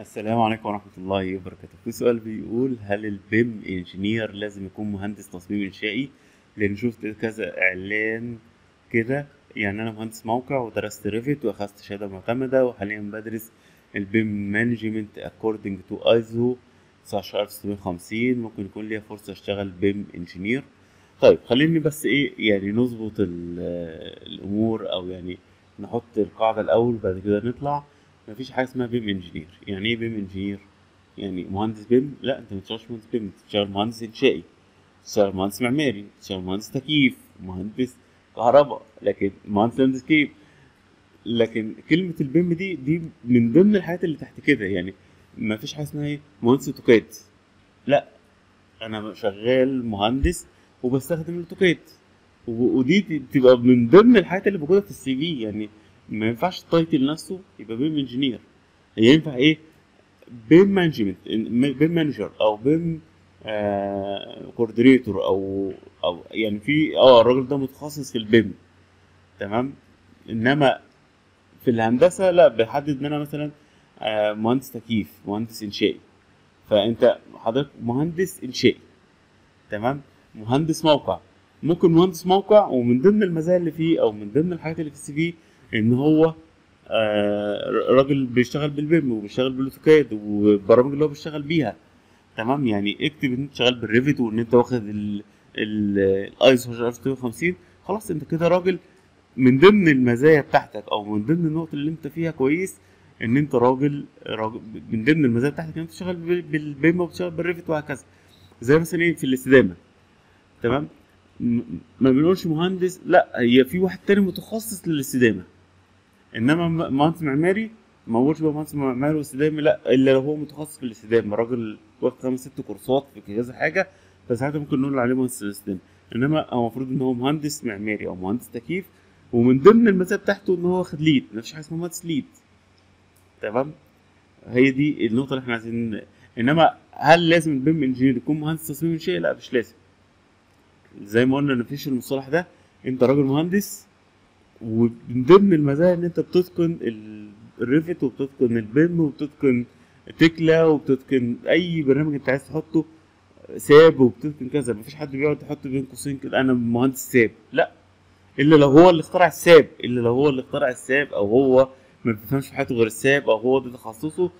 السلام عليكم ورحمة الله وبركاته. في سؤال بيقول هل ال BIM engineer لازم يكون مهندس تصميم إنشائي؟ لأن شفت كذا إعلان كده يعني أنا مهندس موقع ودرست Revit واخدت شهادة معتمدة وحاليا بدرس ال BIM management according to ISO 19650 ممكن يكون ليا فرصة أشتغل BIM engineer. طيب خليني بس إيه يعني نظبط ال- الأمور أو يعني نحط القاعدة الأول بعد كده نطلع. مفيش حاجة اسمها BIM engineer. يعني إيه BIM engineer؟ يعني مهندس BIM؟ لا انت ما بتشتغلش مهندس BIM انت مهندس انشائي بتشتغل مهندس معماري بتشتغل مهندس تكييف مهندس كهرباء لكن مهندس landscape لكن كلمة ال BIM دي دي من ضمن الحاجات اللي تحت كده. يعني ما فيش حاجة اسمها إيه؟ مهندس AutoCAD لا أنا شغال مهندس وبستخدم ال AutoCAD و- ودي تبقى من ضمن الحاجات اللي موجودة في ال CV. يعني ما ينفعش ال title نفسه يبقى BIM engineer ينفع إيه؟ BIM management BIM manager أو BIM coordinator أو أو يعني في آه الراجل ده متخصص في ال BIM. تمام؟ إنما في الهندسة لا بحدد ان أنا مثلا آه، مهندس تكييف مهندس انشائي فأنت حضرتك مهندس انشائي تمام؟ مهندس موقع. ممكن مهندس موقع ومن ضمن المزايا اللي فيه أو من ضمن الحاجات اللي في ال CV إن هو آه، راجل بيشتغل بال BIM وبيشتغل بال AutoCAD والبرامج اللي هو بيشتغل بيها. تمام؟ يعني اكتب إن أنت شغال بال Revit وإن أنت واخد الايزو 19650 خلاص أنت كده راجل من ضمن المزايا بتاعتك أو من ضمن النقط اللي أنت فيها كويس إن أنت راجل, راجل من ضمن المزايا بتاعتك إن أنت شغال بال- بال BIM وبتشتغل بال Revit وهكذا. زي مثلا إيه؟ في الاستدامة. تمام؟ ما بنقولش مهندس لا هي في واحد تاني متخصص للاستدامة. إنما مهندس معماري ما بقولش بقى مهندس معماري واستدامي لا إلا لو هو متخصص في الاستدامه راجل واخد خمس ست كورسات في كذا حاجة فساعتها ممكن نقول عليه مهندس الاستدامه إنما هو المفروض إن هو مهندس معماري أو مهندس تكييف ومن ضمن المزايا بتاعته إن هو واخد LEED. مفيش حاجة اسمها مهندس LEED. تمام؟ هي دي النقطة اللي إحنا عايزين إنما هل لازم ال BIM engineer يكون مهندس تصميم انشائي لا مش لازم. زي ما قلنا مفيش المصطلح ده. أنت راجل مهندس ومن ضمن المزايا إن أنت بتتقن ال- ال Revit وبتتقن ال BIM وبتتقن Tekla وبتتقن أي برنامج أنت عايز تحطه SAP وبتتقن كذا. مفيش حد بيقعد يحط بين قوسين كده أنا مهندس SAP. لا. إلا لو هو اللي اخترع ال SAP. إلا لو هو اللي اخترع ال SAP أو هو ما بيفهمش في حياته غير ال SAP أو هو ده تخصصه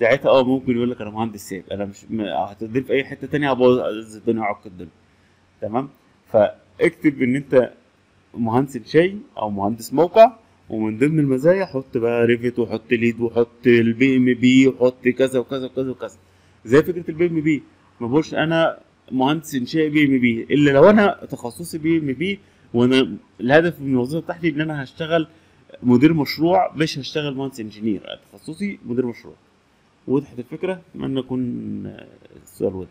ساعتها آه ممكن يقول لك أنا مهندس SAP. أنا مش هتديني في أي حتة تانية هبوظ الدنيا وعك الدنيا. تمام؟ فاكتب إن أنت مهندس انشائي أو مهندس موقع ومن ضمن المزايا حط بقى Revit وحط LEED وحط ال PMP وحط كذا وكذا وكذا وكذا. زي فكرة ال PMP. ما بقولش أنا مهندس انشائي PMP. إلا لو أنا تخصصي PMP وأنا الهدف من الوظيفة بتاعتي إن أنا هشتغل مدير مشروع مش هشتغل مهندس engineer. تخصصي مدير مشروع. وضحت الفكرة؟ أتمنى يكون آه، السؤال واضح.